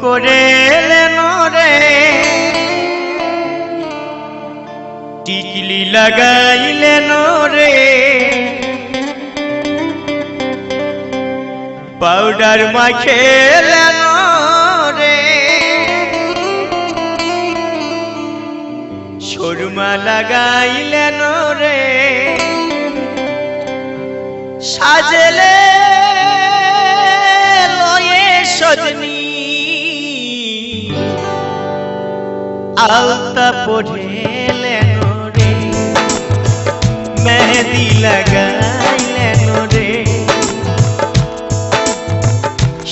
করে রে। টিকলি লাগাইলেন রে। পাউডার মাখেলেন রে। সুরমা লাগাইলেন রে। সাজলে আলতা পড়েলেন রে মেহেদি লাগাইলেন রে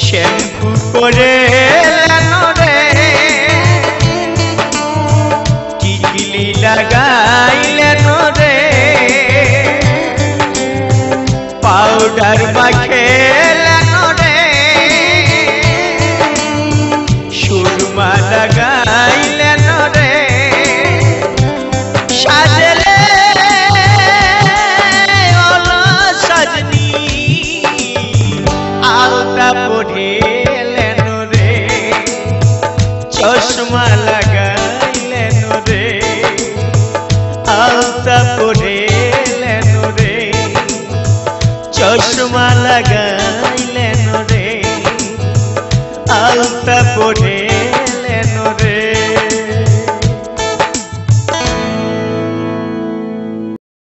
শ্যাম্পু করে লাগাইলেন রে পাউডার মাখেলেন রে সুরমা লাগাইলেন আলতা পড়িলেন রে। চশমা লাগাইলেন রে। আলতা পড়িলেন রে। চশমা লাগাইলেন রে। আলতা পড়ে